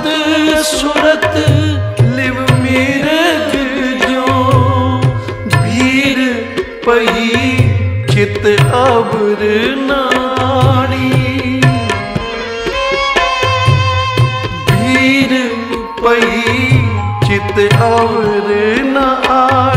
ਮਤ ਸੁਰਤ ਲਿਵ ਮੇਰੇ ਦਿਲ। ਜੋ ਭੀੜ ਪਈ ਚਿਤ ਅਬਰ ਨਾਣੀ। ਭੀੜ ਪਈ ਚਿਤ ਅਬਰ ਨਾਣੀ।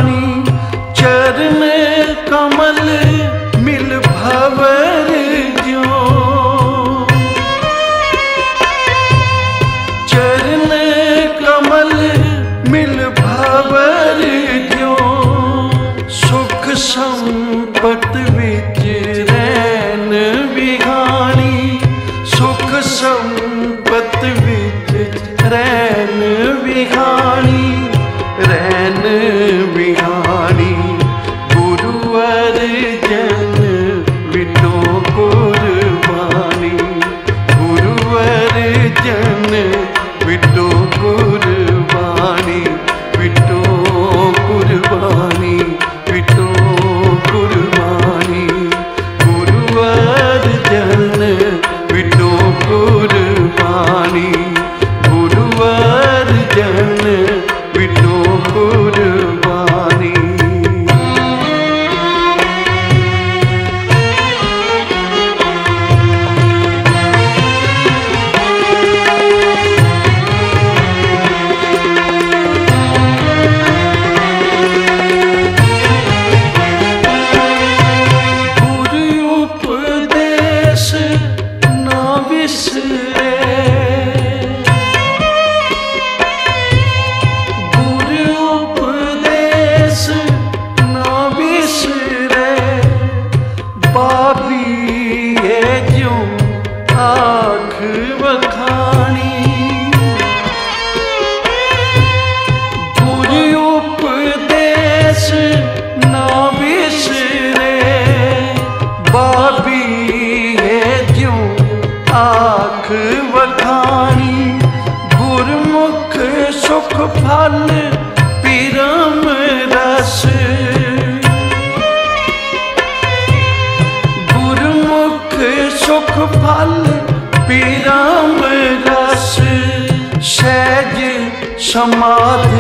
समाध,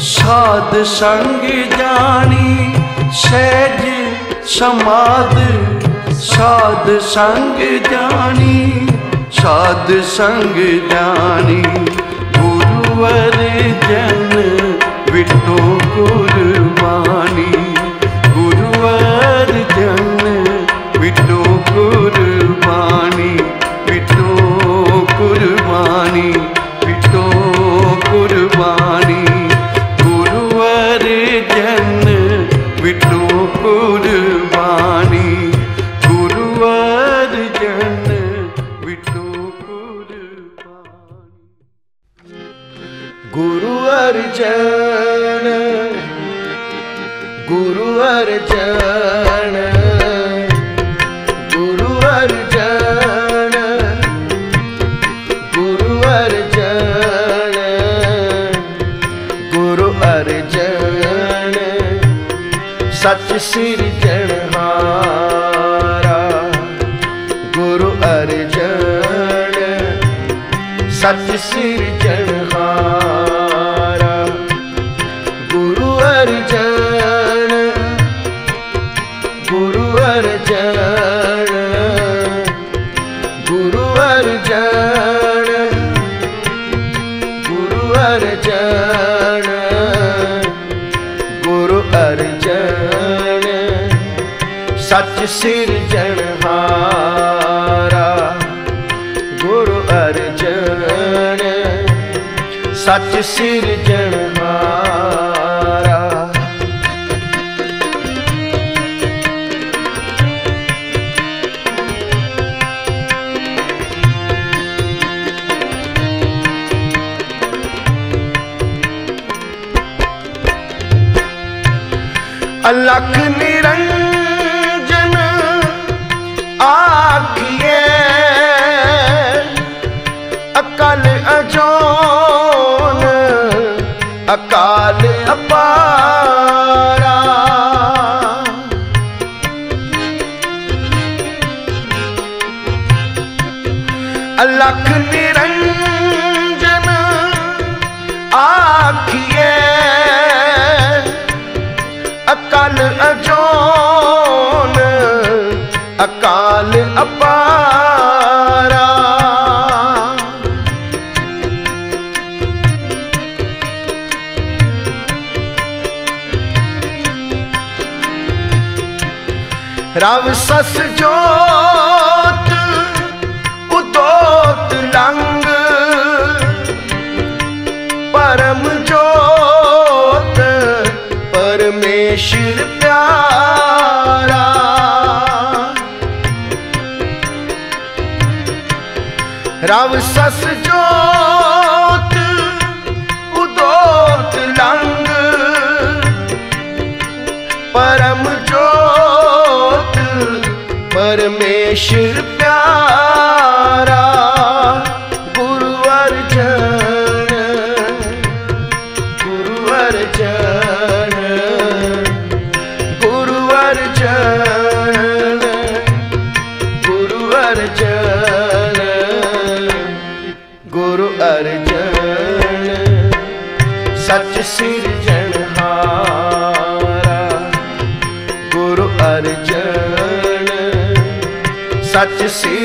साध संग जानी, सहज समाध, साध संग जानी, साध संग जानी। गुरुवर जन विटो गुरबानी ਸਿਰਜਣਹਾਰਾ ਗੁਰ ਅਰਜਨ। ਸੱਚ ਸਿਰਜਣ should have been सच से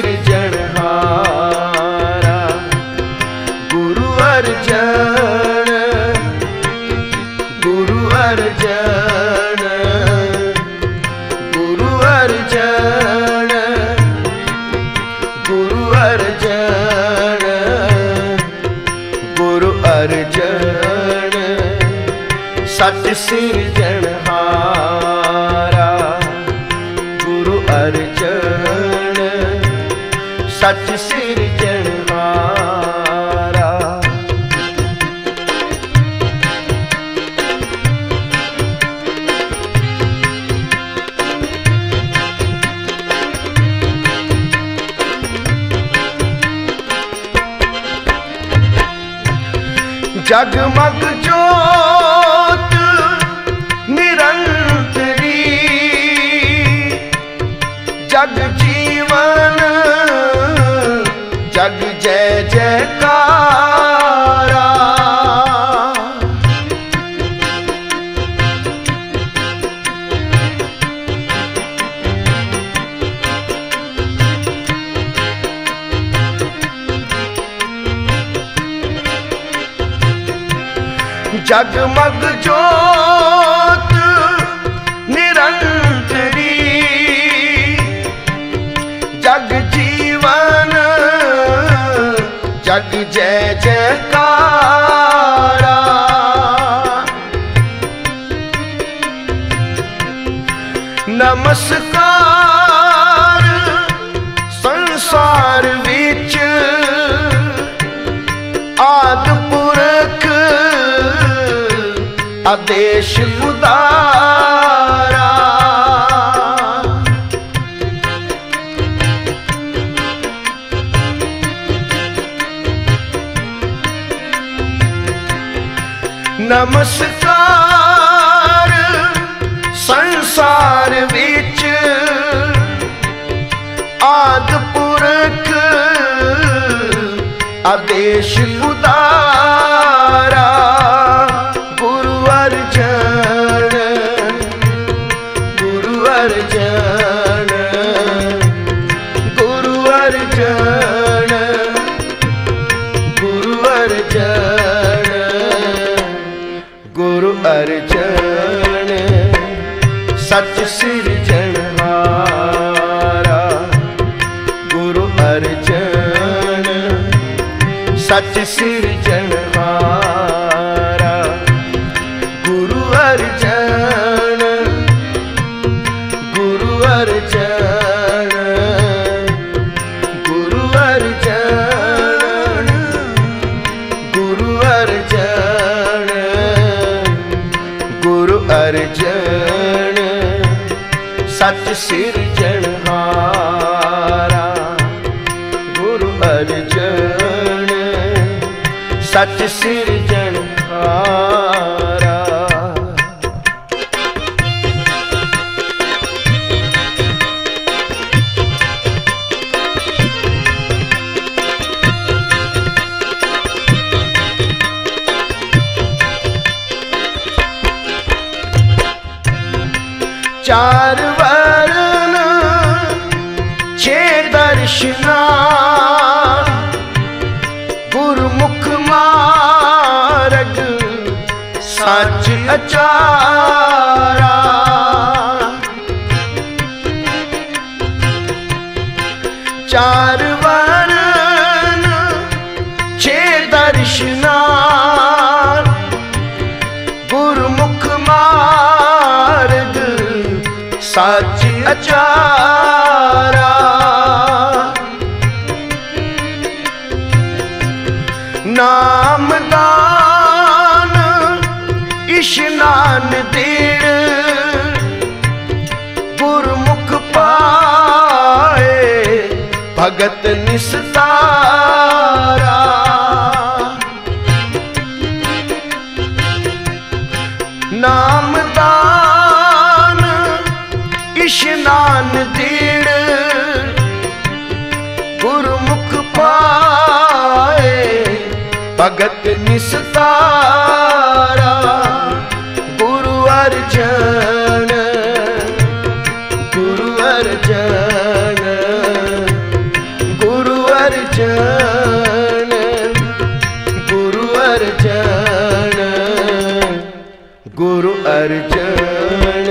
जगमग जोत निरंतरी। जग जीवन जग जय जयकारा। नमस्कार। नमस्कार। संसार बिच आद पुरख आदेश उदार ਸੱਚ ਸਿਰਜਣਹਾਰਾ ਗੁਰੂ ਅਰਜਨ ਸੱਚ ਸਿਰਜਣਹਾਰਾ जगत निस्तारा। नाम दान इशनान दीड़ गुरमुख पाए भगत निस्तारा। ਅਰਜਨ ਗੁਰੂ ਅਰਜਨ ਗੁਰੂ ਅਰਜਨ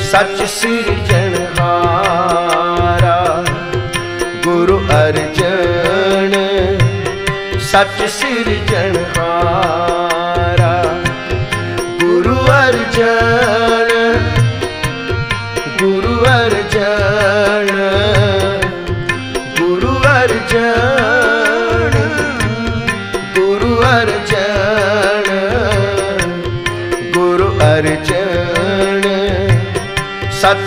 ਸੱਚ ਸਿਰਜਣਹਾਰਾ ਗੁਰੂ ਅਰਜਨ ਸੱਚ ਸਿਰਜਣਹਾਰਾ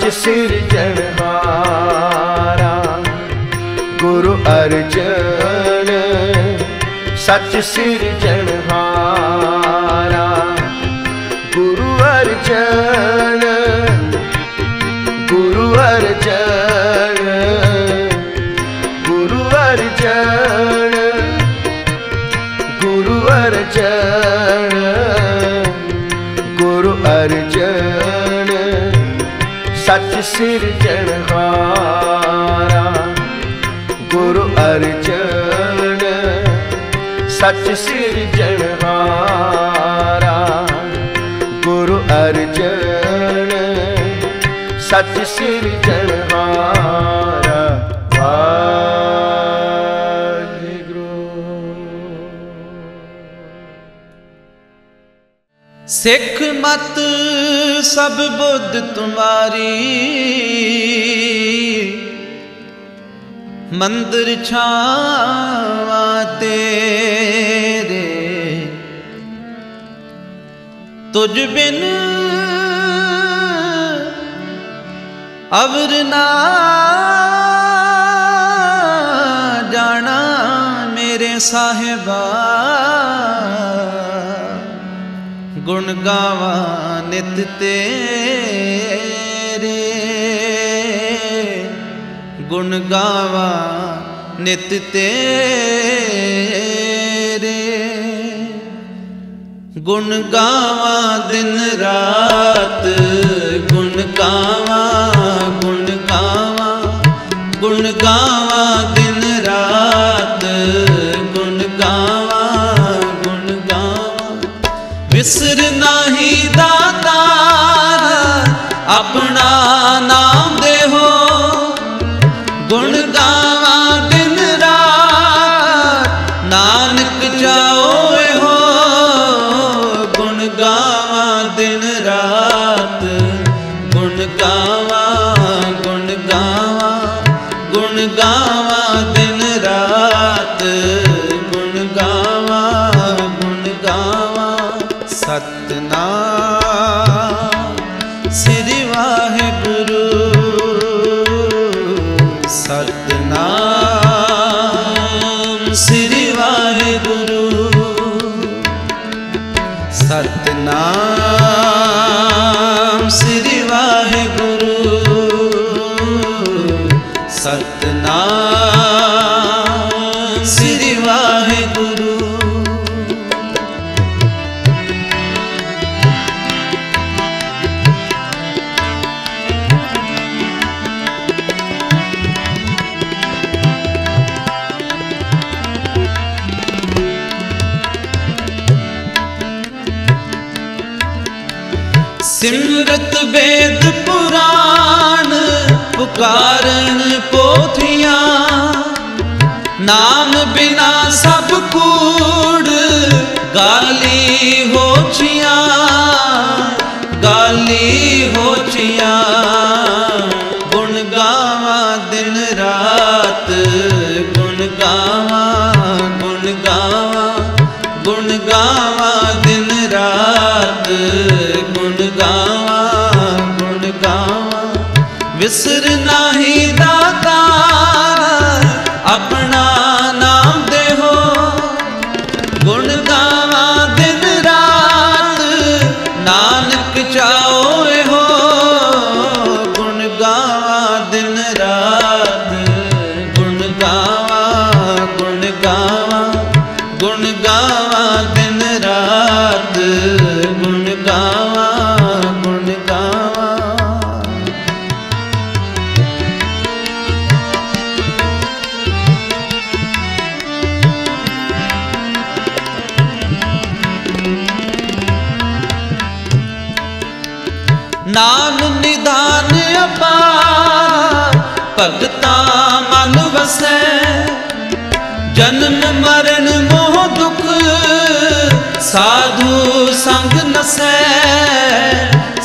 ਅਰਜ ਸਿਰਜਣ ਹਾਰਾ ਗੁਰੂ ਅਰਜਨ ਸੱਚ ਸਿਰਜਣ सिर सिरजनहारा गुरु अर्चन सच सिर सिरजनहारा गुरु अर्चन सच सिर सिरजनहारा सिख मत सब बुद्ध तुम्हारी। मंदिर छावा तेरे तुझ बिन अवर ना जाना मेरे साहेबा। गुण गावा लानत तेरे। गुण गावा नित तेरे। गुण गावा दिन रात, गुण गावा गुण गावा गुण गावा। सिमरत वेद पुराण पुकारन पोथिया। नाम बिना सब कूड़ गाली हो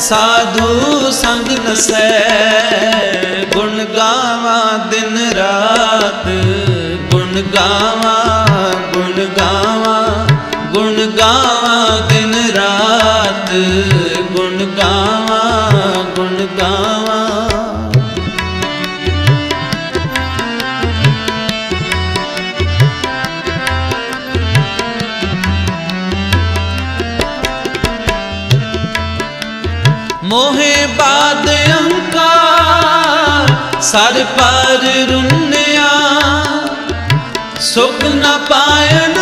ਸਾਧੂ ਸੰਗ ਨਸੈ ਗੁਣ ਗਾਵਾ ਦਿਨ ਰਾਤ ਗੁਣ ਗਾਵਾ मोहे बाद अहंकार सर पर रुनिया सुख न पायन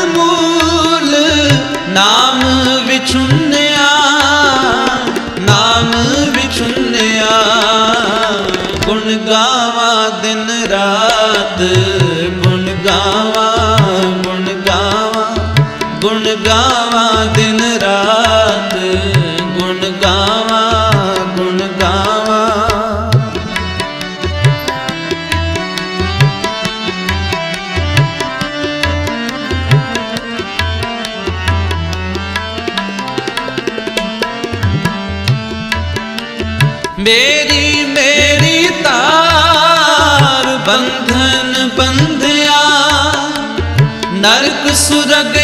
to the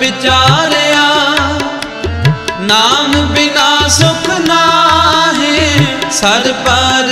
बिचारिया नाम बिना सुख ना है सर पर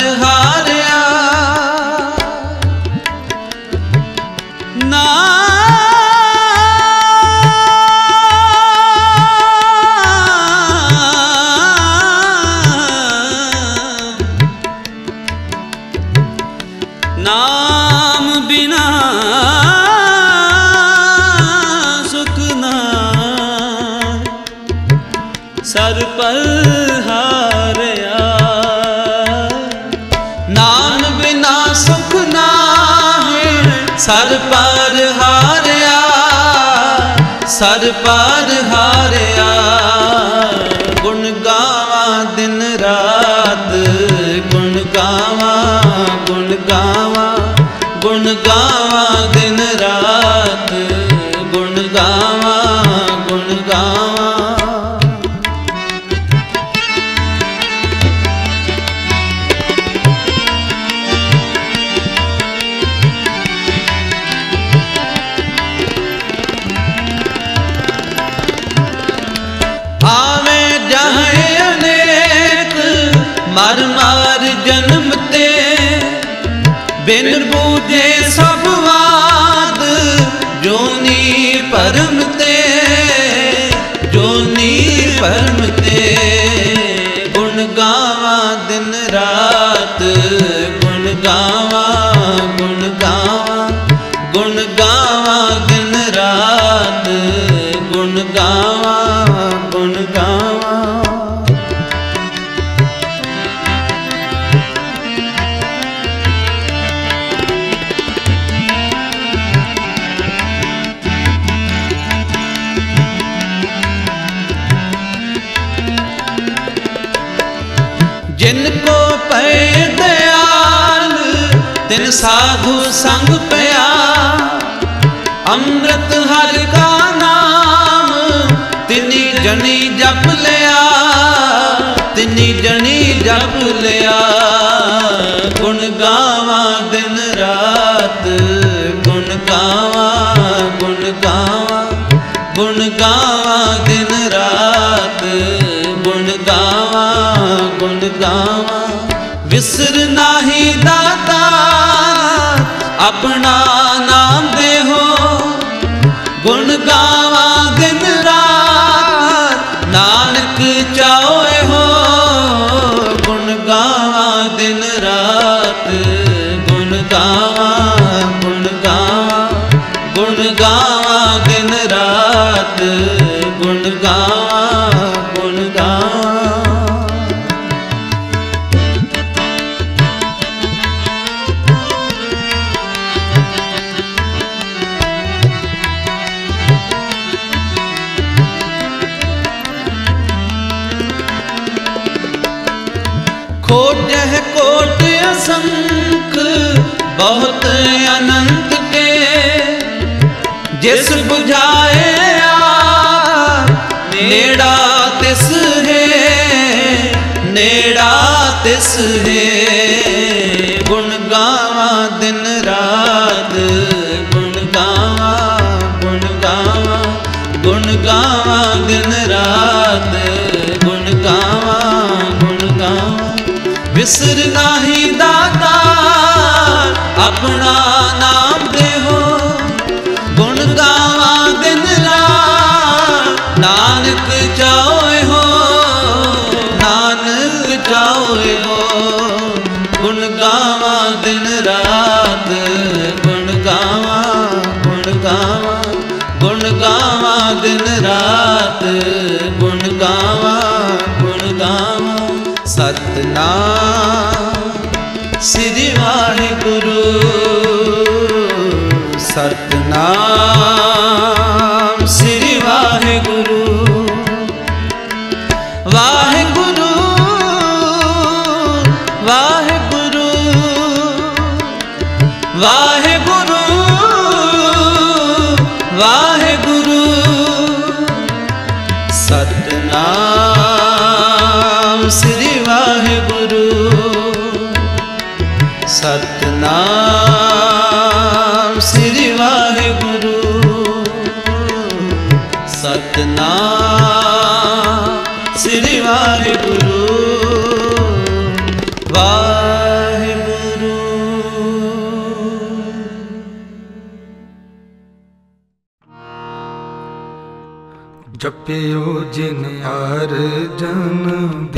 दिन रात गुण गावा। जनी जप लिया, तिनी जनी जप लिया। गुण गावा दिन रात, गुण गाव, गुण गावा। गुण गाव दिन रात, गुण गाव गुण गाव। विसर नाही दाता, अपना बहुत अनंत के, जिस बुझाए नेड़ा तिस है, नेड़ा तिस है। गुण गावा दिन रात, गुण गावा गुण गावा गुण गावा दिन रात। गुण गावा गुण गावा, विसर ਪਿਓ ਜਿਨ ਹਰ ਜਨ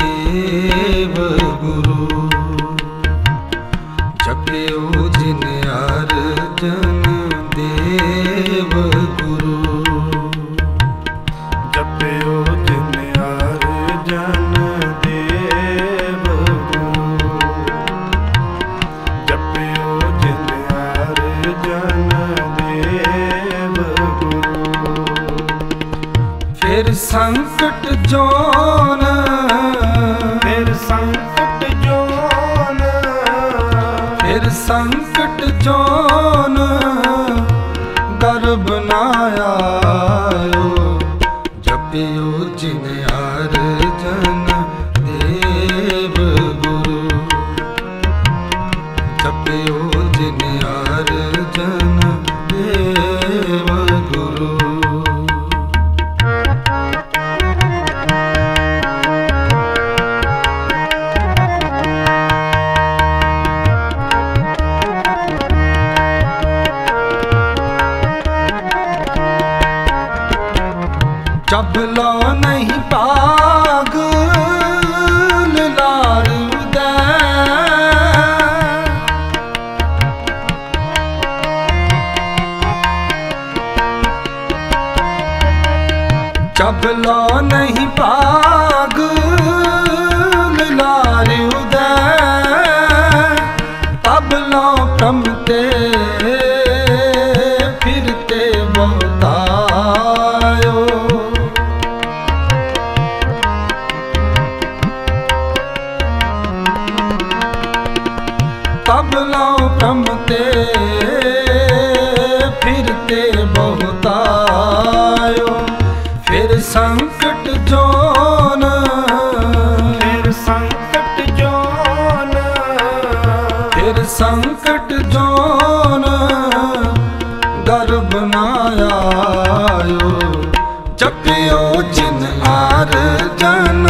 ਸੰਕਟ ਜੋਨ ਦਰ ਬਣਾਇਆ ਆਇਓ ਜਪਿਓ ਜਿਨ ਆਰ ਜਨ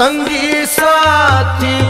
संगी साथी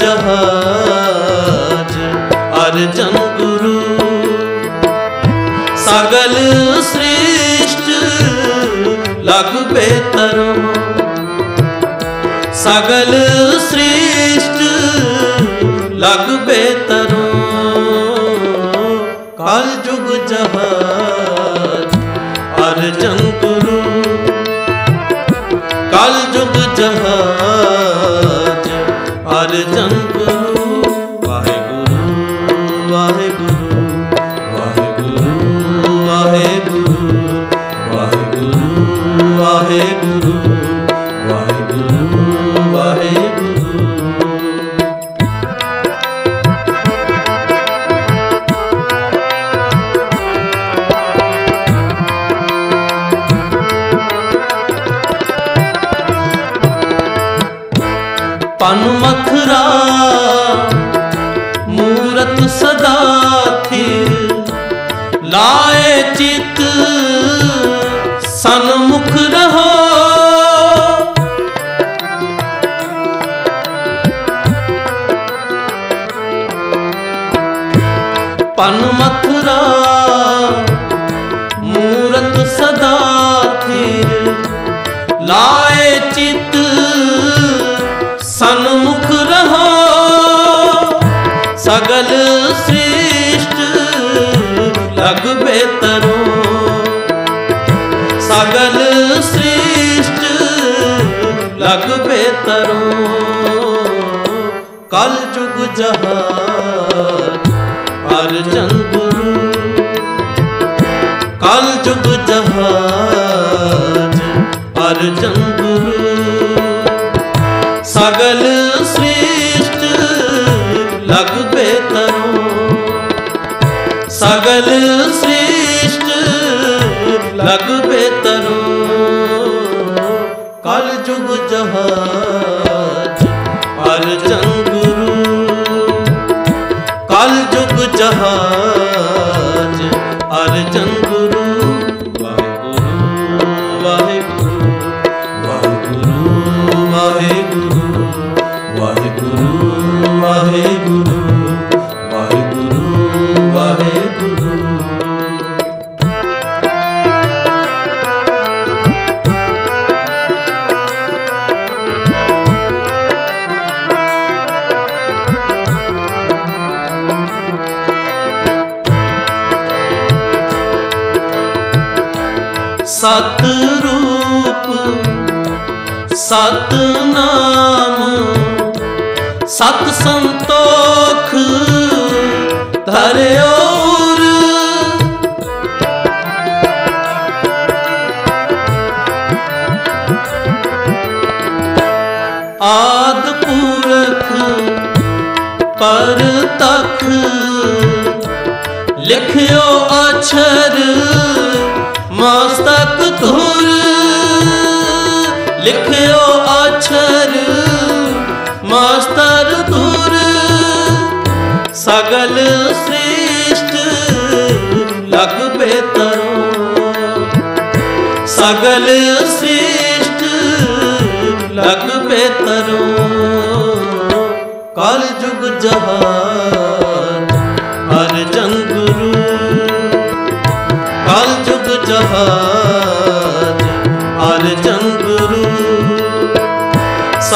ਜਹਾਜ, ਅਰਜਨ ਗੁਰੂ। ਸਗਲ ਸ੍ਰਿਸ਼ਟ, ਲਗ ਬੇਤਰੋ ਸਗਲ ਸ੍ਰਿਸ਼ਟ, ਲਗ ਬੇਤਰੋ ਕਲ ਜੁਗ ਜਹਾਜ, ਅਰਜਨ ਗੁਰੂ। हर जंत জন্য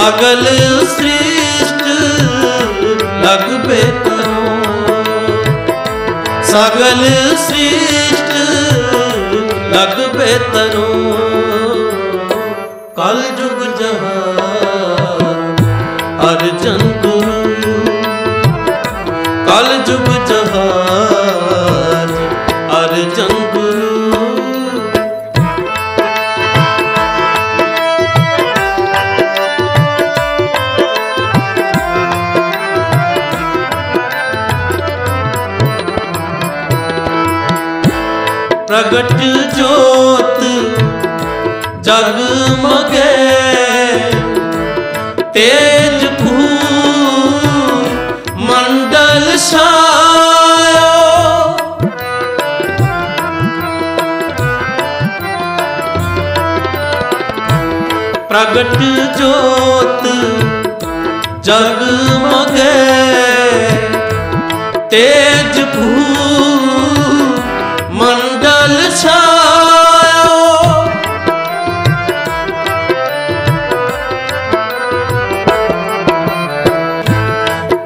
ਸਗਲ ਸ੍ਰਿਸ਼ਟ ਲਗ ਬੇਤਰੋ ਸਗਲ ਸ੍ਰਿਸ਼ਟ ਲਗ ਬੇਤਰੋ ਕਲ प्रगट ज्योत जग जगमगे तेज भू मंडल छायो। प्रगट ज्योत जगमगे तेज फूल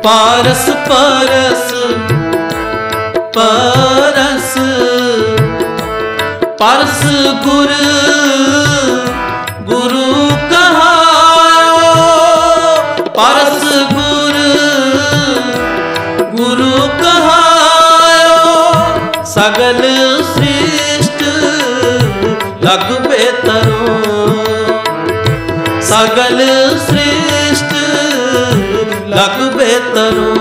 पारस, परस परस परस गुरु गुरु कहा परस गुरु गुरु कहा सगल श्रेष्ठ लग बेतरो सगल ਲਗ ਬੇਤਰੋ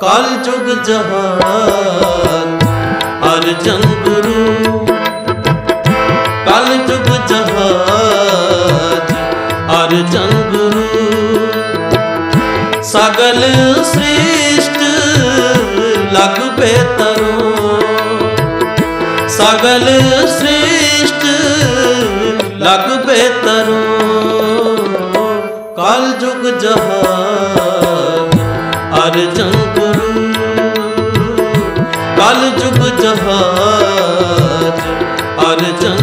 ਕਲ ਜੁਗ ਜਹਾਨ ਅਰਜਨ ਗੁਰੂ ਕਲ ਜੁਗ ਜਹਾਨ ਅਰਜਨ ਗੁਰੂ ਸਗਲ ਸ੍ਰਿਸ਼ਟ ਲਗ ਬੇਤਰੋ ਸਗਲ ਸ੍ਰਿਸ਼ਟ ਲਗ ਬੇਤਰੋ ਕਲ ਜੁਗ ਜਹਾਨ ਅਰਜਨ ਗੁਰੂ ਕਲ ਜੁਗ ਜਹਾਨ ਅਰਜਨ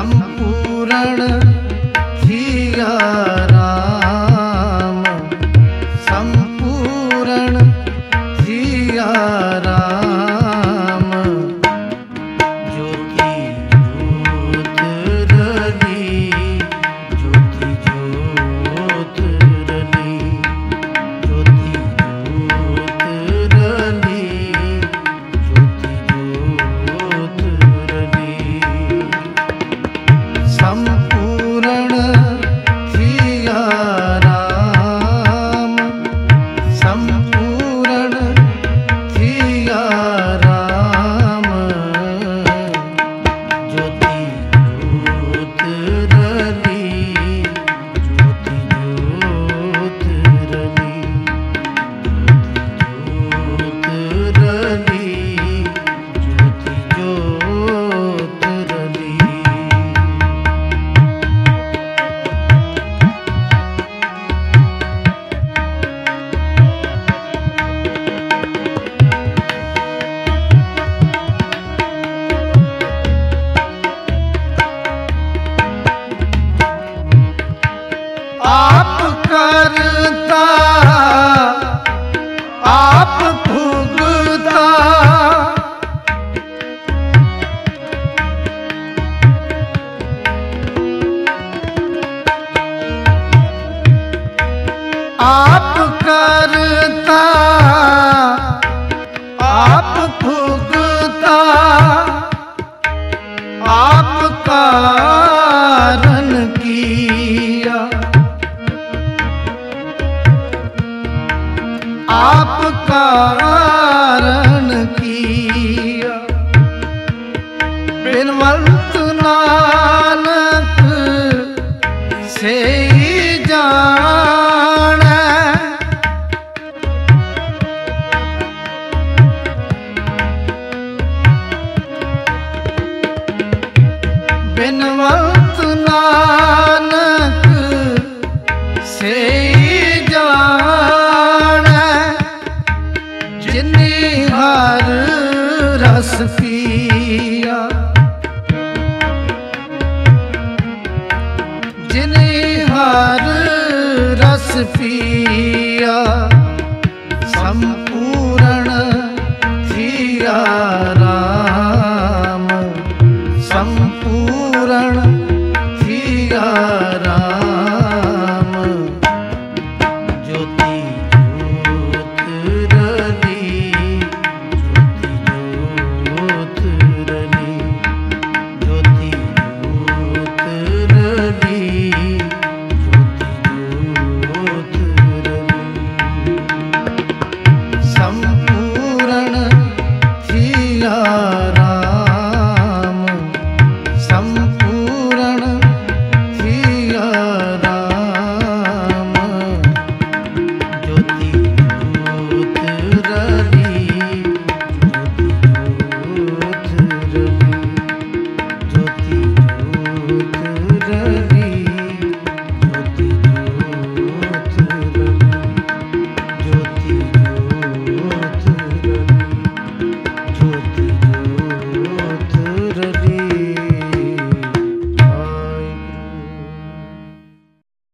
संपूर्ण थिया